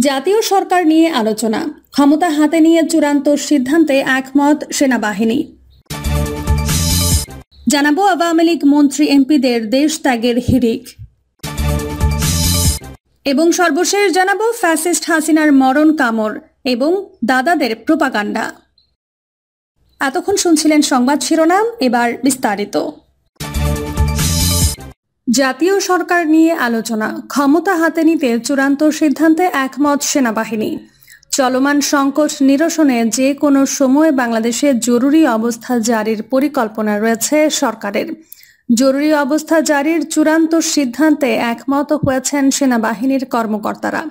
জাতীয় সরকার নিয়ে আলোচনা। ক্ষমতা হাতে নিয়ে চূড়ান্ত সিদ্ধান্তে একমত সেনাবাহিনী। জানাব আওয়ামী লীগ মন্ত্রী এমপিদের দেশ ত্যাগের হিড়িক। এবং সর্বশেষ জানাব ফ্যাসিস্ট হাসিনার মরণ কামড় এবং দাদাদের প্রোপাগান্ডা। এতক্ষণ শুনছিলেন সংবাদ শিরোনাম, এবার বিস্তারিত। জাতীয় সরকার নিয়ে আলোচনা। ক্ষমতা হাতে নিতে চূড়ান্ত সিদ্ধান্তে একমত সেনাবাহিনী। চলমান সংকট নিরসনে যে কোনো সময় বাংলাদেশে জরুরি অবস্থা জারির পরিকল্পনা রয়েছে সরকারের। জরুরি অবস্থা জারির চূড়ান্ত সিদ্ধান্তে একমত হয়েছেন সেনাবাহিনীর কর্মকর্তারা।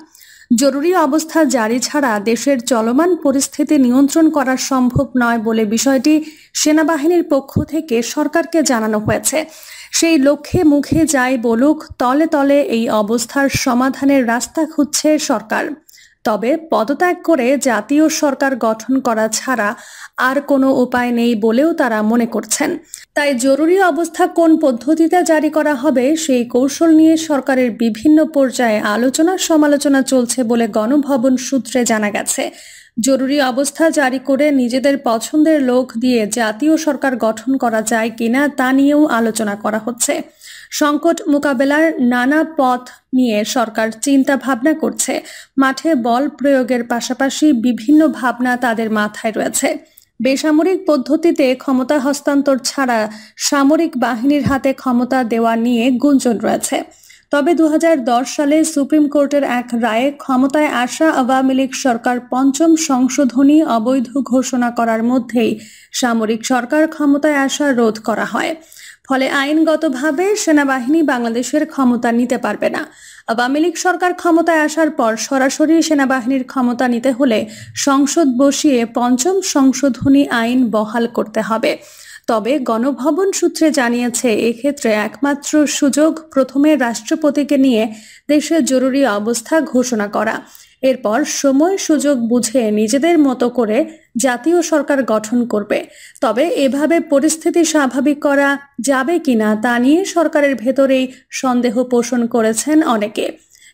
জরুরি অবস্থা জারি ছাড়া দেশের চলমান পরিস্থিতি নিয়ন্ত্রণ করা সম্ভব নয় বলে বিষয়টি সেনাবাহিনীর পক্ষ থেকে সরকারকে জানানো হয়েছে। সেই লক্ষ্যে মুখে যাই বলুক, তলে তলে এই অবস্থার সমাধানের রাস্তা খুঁজছে সরকার। তবে পদত্যাগ করে জাতীয় সরকার গঠন করা ছাড়া আর কোনো উপায় নেই বলেও তারা মনে করছেন। তাই জরুরি অবস্থা কোন পদ্ধতিতে জারি করা হবে সেই কৌশল নিয়ে সরকারের বিভিন্ন পর্যায়ে আলোচনা সমালোচনা চলছে বলে গণভবন সূত্রে জানা গেছে। জরুরি অবস্থা জারি করে নিজেদের পছন্দের লোক দিয়ে জাতীয় সরকার গঠন করা যায় কিনা তা নিয়েও আলোচনা করা হচ্ছে। সংকট মোকাবেলার নানা পথ নিয়ে সরকার চিন্তা ভাবনা করছে। মাঠে বল প্রয়োগের পাশাপাশি বিভিন্ন ভাবনা তাদের মাথায় রয়েছে। বেসামরিক পদ্ধতিতে ক্ষমতা হস্তান্তর ছাড়া সামরিক বাহিনীর হাতে ক্ষমতা দেওয়া নিয়ে গুঞ্জন রয়েছে। তবে দু হাজার দশ সালে সুপ্রিম কোর্টের এক রায়ে ক্ষমতায় আসা আওয়ামী লীগ সরকার পঞ্চম সংশোধনী অবৈধ ঘোষণা করার মধ্যেই সামরিক সরকার ক্ষমতায় আসা রোধ করা হয়। ফলে আইনগতভাবে সেনাবাহিনী বাংলাদেশের ক্ষমতা নিতে পারবে না। আওয়ামী লীগ সরকার ক্ষমতায় আসার পর সরাসরি সেনাবাহিনীর ক্ষমতা নিতে হলে সংসদ বসিয়ে পঞ্চম সংশোধনী আইন বহাল করতে হবে। তবে গণভবন সূত্রে জানিয়েছে, এক্ষেত্রে একমাত্র সুযোগ প্রথমে রাষ্ট্রপতিকে নিয়ে দেশে জরুরি অবস্থা ঘোষণা করা। এরপর সময় সুযোগ বুঝে নিজেদের মতো করে জাতীয় সরকার গঠন করবে। তবে এভাবে পরিস্থিতি স্বাভাবিক করা যাবে কিনা তা নিয়ে সরকারের ভেতরেই সন্দেহ পোষণ করেছেন অনেকে।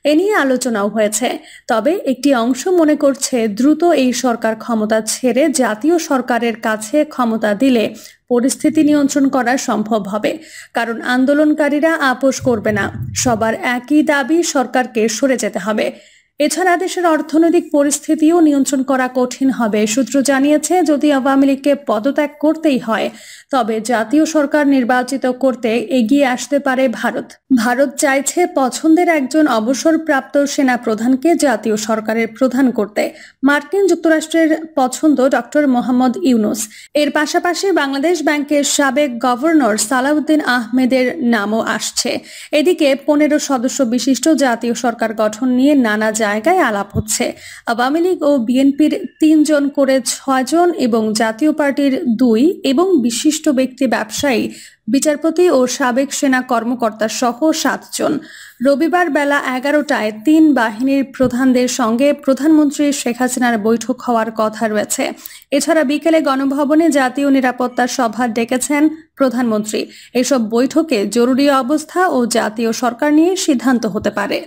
এ নিয়ে আলোচনাও হয়েছে। তবে একটি অংশ মনে করছে, দ্রুত এই সরকার ক্ষমতা ছেড়ে জাতীয় সরকারের কাছে ক্ষমতা দিলে পরিস্থিতি নিয়ন্ত্রণ করা সম্ভব হবে, কারণ আন্দোলনকারীরা আপোষ করবে না। সবার একই দাবি সরকারকে সরে যেতে হবে। এছাড়া দেশের অর্থনৈতিক পরিস্থিতিও নিয়ন্ত্রণ করা কঠিন হবে, সূত্র জানিয়েছে, যদি আওয়ামী লীগকে পদত্যাগ করতেই হয়, তবে জাতীয় সরকার নির্বাচিত করতে এগিয়ে আসতে পারে ভারত। ভারত চাইছে পছন্দের একজন অবসরপ্রাপ্ত সেনা প্রধানকে জাতীয় সরকারের প্রধান করতে। মার্কিন যুক্তরাষ্ট্রের পছন্দ ডক্টর মোহাম্মদ ইউনুস। এর পাশাপাশি বাংলাদেশ ব্যাংকের সাবেক গভর্নর সালাউদ্দিন আহমেদের নামও আসছে। এদিকে পনেরো সদস্য বিশিষ্ট জাতীয় সরকার গঠন নিয়ে নানা জায়গায় আলাপ হচ্ছে। আওয়ামী লীগ ও বিএনপির তিনজন করে ছয়জন এবং জাতীয় পার্টির দুই এবং বিশিষ্ট ব্যক্তি ব্যবসায়ী, বিচারপতি ও সাবেক সেনা কর্মকর্তা সহ সাতজন। রবিবার বেলা এগারোটায় তিন বাহিনীর প্রধানদের সঙ্গে প্রধানমন্ত্রী শেখ হাসিনার বৈঠক হওয়ার কথা রয়েছে। এছাড়া বিকেলে গণভবনে জাতীয় নিরাপত্তা সভা ডেকেছেন প্রধানমন্ত্রী। এসব বৈঠকে জরুরি অবস্থা ও জাতীয় সরকার নিয়ে সিদ্ধান্ত হতে পারে।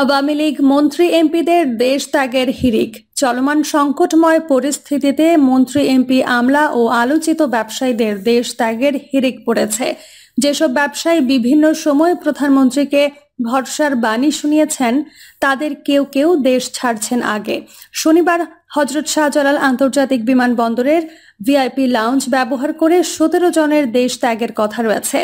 আওয়ামী লীগ মন্ত্রী এমপিদের দেশ ত্যাগের হিরিক। চলমান সংকটময় পরিস্থিতিতে মন্ত্রী এমপি আমলা ও আলোচিত ব্যবসায়ীদের দেশ ত্যাগের হিরিক পড়েছে। যেসব ব্যবসায়ী বিভিন্ন সময় প্রধানমন্ত্রীকে ভরসার বাণী শুনিয়েছেন, তাদের কেউ কেউ দেশ ছাড়ছেন আগে। শনিবার হজরত শাহজালাল আন্তর্জাতিক বিমানবন্দরের ভিআইপি লাউঞ্জ ব্যবহার করে সতেরো জনের দেশ ত্যাগের কথা রয়েছে।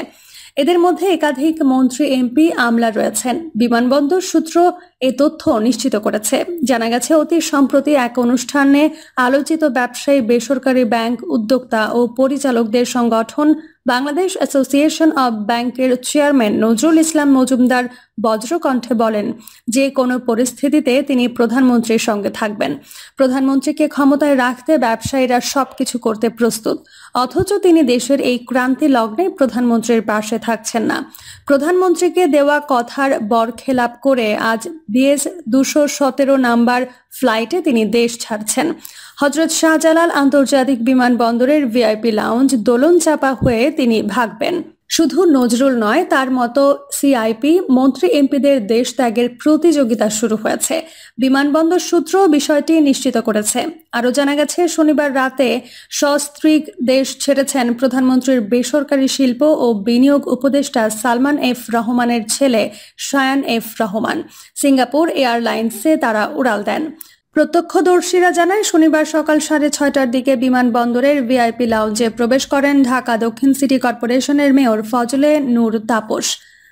এদের মধ্যে একাধিক মন্ত্রী এমপি আমলা রয়েছেন। বিমানবন্দর সূত্র এ তথ্য নিশ্চিত করেছে। জানা গেছে, অতি সম্প্রতি এক অনুষ্ঠানে আলোচিত ব্যবসায়ী, বেসরকারি ব্যাংক উদ্যোক্তা ও পরিচালকদের সংগঠন বাংলাদেশ অ্যাসোসিয়েশন অব ব্যাংকের চেয়ারম্যান নজরুল ইসলাম মজুমদার বজ্রকণ্ঠে বলেন, যে কোনো পরিস্থিতিতে তিনি প্রধানমন্ত্রীর সঙ্গে থাকবেন। প্রধানমন্ত্রীকে ক্ষমতায় রাখতে ব্যবসায়ীরা সবকিছু করতে প্রস্তুত। অথচ তিনি দেশের এই ক্রান্তি লগ্নে প্রধানমন্ত্রীর পাশে থাকছেন না। প্রধানমন্ত্রীকে দেওয়া কথার বরখেলাপ করে আজ বিএস দুশো সতেরো নাম্বার ফ্লাইটে তিনি দেশ ছাড়ছেন। হজরত শাহজালাল আন্তর্জাতিক বিমানবন্দরের ভিআইপি লাউঞ্জ দোলন চাপা হয়ে তিনি ভাগবেন। শুধু নজরুল নয়, তার মতো সিআইপি মন্ত্রী এমপিদের দেশ ত্যাগের প্রতিযোগিতা শুরু হয়েছে। বিমানবন্দর সূত্র বিষয়টি নিশ্চিত করেছে। আরও জানা গেছে, শনিবার রাতে সস্ত্রীক দেশ ছেড়েছেন প্রধানমন্ত্রীর বেসরকারি শিল্প ও বিনিয়োগ উপদেষ্টা সালমান এফ রহমানের ছেলে শায়ান এফ রহমান। সিঙ্গাপুর এয়ারলাইন্সে তারা উড়াল দেন। প্রত্যক্ষদর্শীরা জানায়, শনিবার সকাল সাড়ে ছয়টার দিকে বিমানবন্দরের ভিআইপি লাউঞ্জে প্রবেশ করেন ঢাকা দক্ষিণ সিটি কর্পোরেশনের মেয়র ফজলে নূর তাপস।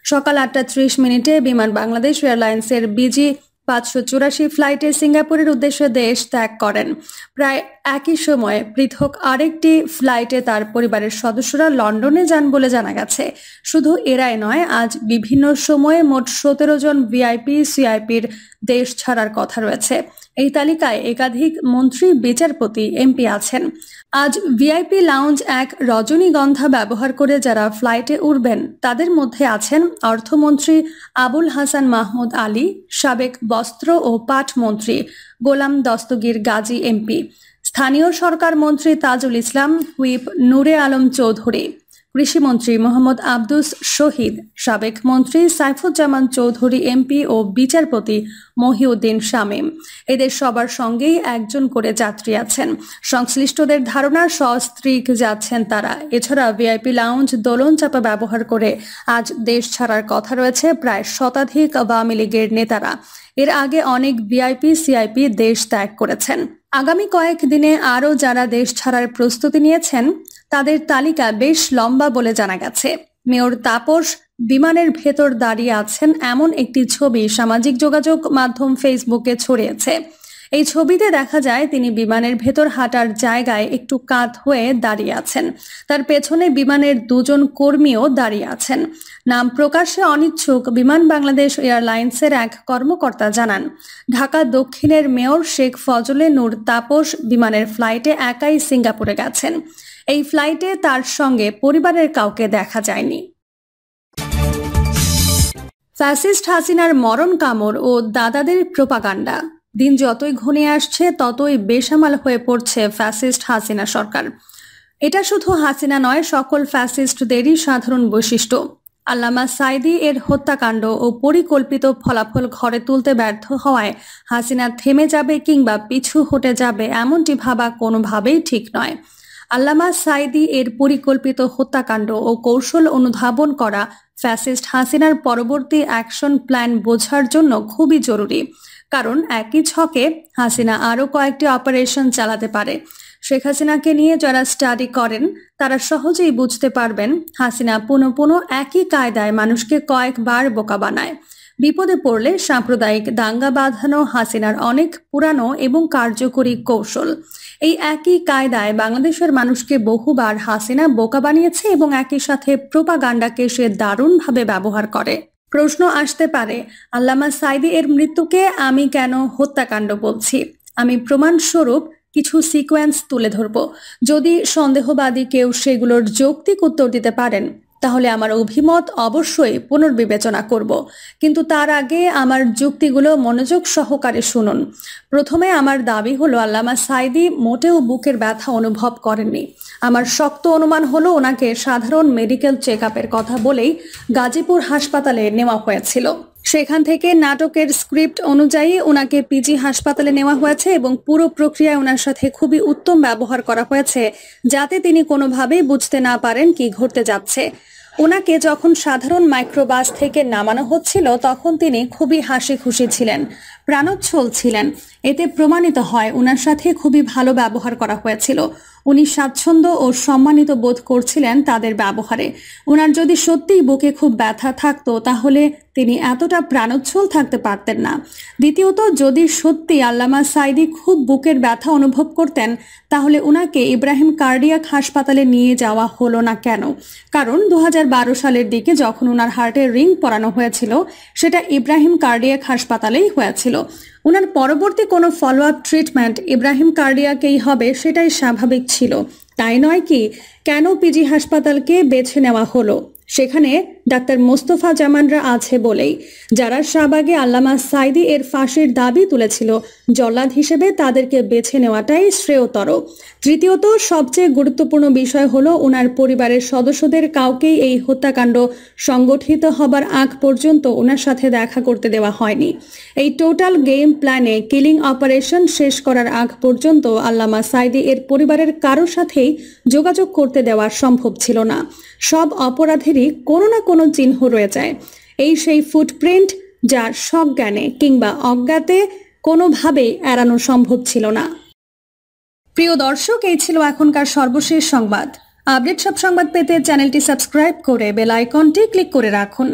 সকাল আটটা ত্রিশ মিনিটে বিমান বাংলাদেশ এয়ারলাইন্সের বিজি পাঁচশো চুরাশি ফ্লাইটে সিঙ্গাপুরের উদ্দেশ্যে দেশ ত্যাগ করেন। প্রায় একই সময়ে পৃথক আরেকটি ফ্লাইটে তার পরিবারের সদস্যরা লন্ডনে যান বলে জানা গেছে। শুধু এরাই নয়, আজ বিভিন্ন সময়ে মোট সতেরো জন ভিআইপি, সিআইপির দেশ ছাড়ার কথা রয়েছে। এই তালিকায় একাধিক মন্ত্রী, বিচারপতি, এমপি আছেন। আজ ভিআইপি লাউঞ্জ এক রজনীগন্ধা ব্যবহার করে যারা ফ্লাইটে উঠবেন তাদের মধ্যে আছেন অর্থমন্ত্রী আবুল হাসান মাহমুদ আলী, সাবেক বস্ত্র ও পাট মন্ত্রী গোলাম দস্তগীর গাজী, এমপি। স্থানীয় সরকার মন্ত্রী তাজুল ইসলাম হুইপ নূরে আলম চৌধুরী কৃষিমন্ত্রী মোহাম্মদ আব্দুস শহীদ, সাবেক মন্ত্রী সাইফুজ্জামান চৌধুরী, এমপি ও বিচারপতি মহিউদ্দিন শামীম। এদের সবার সঙ্গেই একজন করে যাত্রী আছেন। সংশ্লিষ্টদের ধারণা সস্ত্রীক যাচ্ছেন তারা। এছাড়া ভিআইপি লাউঞ্জ দোলন চাপা ব্যবহার করে আজ দেশ ছাড়ার কথা রয়েছে প্রায় শতাধিক আওয়ামী লীগের নেতারা। এর আগে অনেক ভিআইপি, সিআইপি দেশ ত্যাগ করেছেন। আগামী কয়েক দিনে আরও যারা দেশ ছাড়ার প্রস্তুতি নিয়েছেন, তাদের তালিকা বেশ লম্বা বলে জানা গেছে। মেয়র তাপস, বিমানের ভেতর দাঁড়িয়ে আছেন এমন একটি ছবি সামাজিক যোগাযোগ মাধ্যম ফেসবুকে ছড়িয়েছে। এই ছবিতে দেখা যায় তিনি বিমানের ভেতর হাঁটার জায়গায় একটু কাত হয়ে দাঁড়িয়ে আছেন। তার পেছনে বিমানের দুজন কর্মীও দাঁড়িয়ে আছেন। নাম প্রকাশে অনিচ্ছুক, বিমান বাংলাদেশ এয়ারলাইন্সের এক কর্মকর্তা জানান, ঢাকা দক্ষিণের মেয়র শেখ ফজলে নূর তাপস বিমানের ফ্লাইটে একাই সিঙ্গাপুরে গেছেন। এই ফ্লাইটে তার সঙ্গে পরিবারের কাউকে দেখা যায়নি। ফ্যাসিস্ট হাসিনার মরণ কামড় ও দাদাদের প্রোপাগান্ডা। দিন যতই ঘনিয়ে আসছে, ততই বেসামাল হয়ে পড়ছে ফ্যাসিস্ট হাসিনা সরকার। এটা শুধু হাসিনা নয়, সকল ফ্যাসিস্টদেরই সাধারণ বৈশিষ্ট্য। আল্লামা সাইদি এর হত্যাকাণ্ড ও পরিকল্পিত ফলাফল ঘরে তুলতে ব্যর্থ হওয়ায় হাসিনা থেমে যাবে কিংবা পিছু হটে যাবে এমনটি ভাবা কোনোভাবেই ঠিক নয়। আল্লামা সাইদি এর পরিকল্পিত হত্যাকাণ্ড ও কৌশল অনুধাবন করা ফ্যাসিস্ট হাসিনার পরবর্তী অ্যাকশন প্ল্যান বোঝার জন্য খুবই জরুরি। কারণ একই ছকে হাসিনা আরও কয়েকটি অপারেশন চালাতে পারে। শেখ হাসিনাকে নিয়ে যারা স্টাডি করেন, তারা সহজেই বুঝতে পারবেন হাসিনা পুনঃ পুনঃ একই কায়দায় মানুষকে কয়েকবার বোকা বানায়। বিপদে পড়লে সাম্প্রদায়িক দাঙ্গা বাঁধানো হাসিনার অনেক পুরানো এবং কার্যকরী কৌশল। এই একই কায়দায় বাংলাদেশের মানুষকে বহুবার হাসিনা বোকা বানিয়েছে এবং একই সাথে প্রোপাগান্ডাকে সে দারুণভাবে ব্যবহার করে। প্রশ্ন আসতে পারে, আল্লামা সাইদি এর মৃত্যুকে আমি কেন হত্যাকাণ্ড বলছি? আমি প্রমাণস্বরূপ কিছু সিকোয়েন্স তুলে ধরব। যদি সন্দেহবাদী কেউ সেগুলোর যৌক্তিক উত্তর দিতে পারেন তাহলে আমার অভিমত অবশ্যই পুনর্বিবেচনা করব। কিন্তু তার আগে আমার যুক্তিগুলো মনোযোগ সহকারে শুনুন। প্রথমে আমার দাবি হলো, আল্লামা সাইদি মোটেও বুকের ব্যথা অনুভব করেননি। আমার শক্ত অনুমান হলো, ওনাকে সাধারণ মেডিকেল চেক কথা বলেই গাজীপুর হাসপাতালে নেওয়া হয়েছিল। সেখান থেকে নাটকের স্ক্রিপ্ট অনুযায়ী ওনাকে পিজি হাসপাতালে নেওয়া হয়েছে এবং পুরো প্রক্রিয়ায় ওনার সাথে খুবই উত্তম ব্যবহার করা হয়েছে, যাতে তিনি কোনোভাবেই বুঝতে না পারেন কি ঘটতে যাচ্ছে। ওনাকে যখন সাধারণ মাইক্রোবাস থেকে নামানো হচ্ছিল, তখন তিনি খুবই হাসি খুশি ছিলেন। প্রাণোচ্ছল ছিলেন। এতে প্রমাণিত হয় ওনার সাথে খুবই ভালো ব্যবহার করা হয়েছিল। উনি স্বাচ্ছন্দ্য ও সম্মানিত বোধ করছিলেন তাদের ব্যবহারে। ওনার যদি সত্যিই বুকে খুব ব্যথা থাকতো, তাহলে তিনি এতটা প্রাণোচ্ছল থাকতে পারতেন না। দ্বিতীয়ত, যদি সত্যি আল্লামা সাইদি খুব বুকের ব্যথা অনুভব করতেন, তাহলে ওনাকে ইব্রাহিম কার্ডিয়াক হাসপাতালে নিয়ে যাওয়া হলো না কেন? কারণ দু হাজার বারো সালের দিকে যখন ওনার হার্টের রিং পরানো হয়েছিল, সেটা ইব্রাহিম কার্ডিয়াক হাসপাতালেই হয়েছিল। ওনার পরবর্তী কোনো ফলো আপ ট্রিটমেন্ট ইব্রাহিম কার্ডিয়াকেই হবে সেটাই স্বাভাবিক ছিল। তাই নয় কি, কেন পিজি হাসপাতালকে বেছে নেওয়া হলো? সেখানে ডাক্তার মোস্তফা জামানরা আছে বলেই, যারা শাহবাগে আল্লামা সাইদি এর ফাঁসির দাবি তুলেছিল, জল্লাদ হিসেবে তাদেরকে বেছে নেওয়াটাই শ্রেয়তর। তৃতীয়ত, সবচেয়ে গুরুত্বপূর্ণ বিষয় হলো ওনার পরিবারের সদস্যদের কাউকেই এই হত্যাকাণ্ড সংগঠিত হবার আগ পর্যন্ত ওনার সাথে দেখা করতে দেওয়া হয়নি। এই টোটাল গেম প্ল্যানে কিলিং অপারেশন শেষ করার আগ পর্যন্ত আল্লামা সাইদি এর পরিবারের কারোর সাথেই যোগাযোগ করতে দেওয়া সম্ভব ছিল না। সব অপরাধেরই কোনো না চিহ্ন রয়ে যায় এই সেই ফুটপ্রিন্ট যা সজ্ঞানে কিংবা অজ্ঞাতে কোনোভাবেই এড়ানো সম্ভব ছিল না। প্রিয় দর্শক, এই ছিল এখনকার সর্বশেষ সংবাদ। আপডেট সব সংবাদ পেতে চ্যানেলটি সাবস্ক্রাইব করে বেল আইকনটি ক্লিক করে রাখুন।